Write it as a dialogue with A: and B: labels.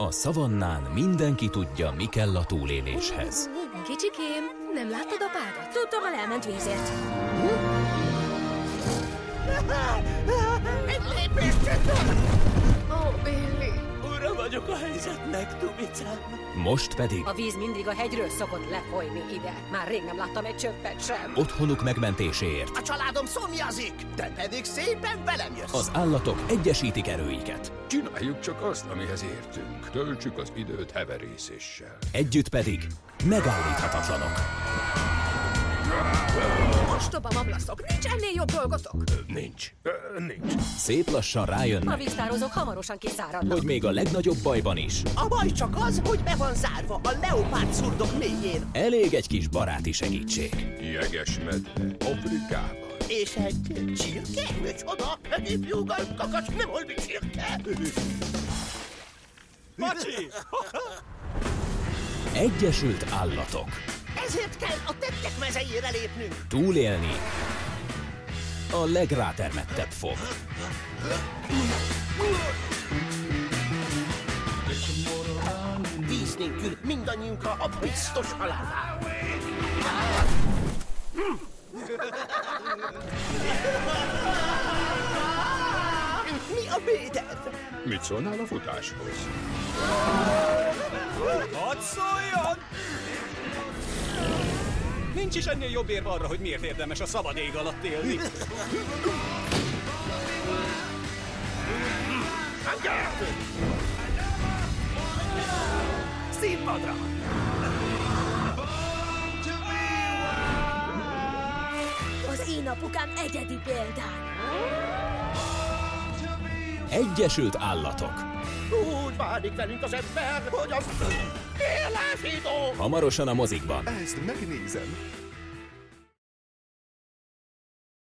A: A szavannán mindenki tudja, mi kell a túléléshez.
B: Kicsikém, nem láttad apádat? Tudtam, hogy elment vízért.
C: Egy lépést
B: Ó, Billy.
C: Ura vagyok a helyzetnek, Tumicám.
A: Most pedig
D: A víz mindig a hegyről szokott lefolyni ide. Már rég nem láttam egy csöppet sem.
A: otthonuk megmentéséért
C: A családom szomjazik, te pedig szépen velem jössz.
A: az állatok egyesítik erőiket.
E: Csináljuk csak azt, amihez értünk. Töltsük az időt heverészéssel.
A: Együtt pedig megállíthatatlanok.
B: Ostoba mamlaszok, nincs ennél jobb dolgotok?
E: Nincs. Nincs.
A: Szép lassan
D: A
A: rájönnek,
D: víztározók hamarosan kiszáradnak.
A: hogy még a legnagyobb bajban is
C: A baj csak az, hogy be van zárva a leopárd szurdok mélyén.
A: elég egy kis baráti segítség.
E: Jeges medve. Afrikában.
C: És egy csirke? Micsoda? Egy ifjúgal kakas nem holmi csirke. Bocsi!
A: Egyesült állatok.
C: Ezért kell a tettek mezejére lépnünk.
A: Túlélni a legrátermettebb fog.
C: Víz nélkül mindannyiunk a biztos halálnál.
E: Mit szólnál a futáshoz?
F: Hadd szóljon! Nincs is ennél jobb érv arra, hogy miért érdemes a szabad ég alatt élni.
C: Színpadra!
B: Az én apukám egyedi példán.
A: Egyesült állatok.
C: Úgy bánik velünk az ember, hogy az élásító!
A: Hamarosan a mozikban.
G: Ezt megnézem.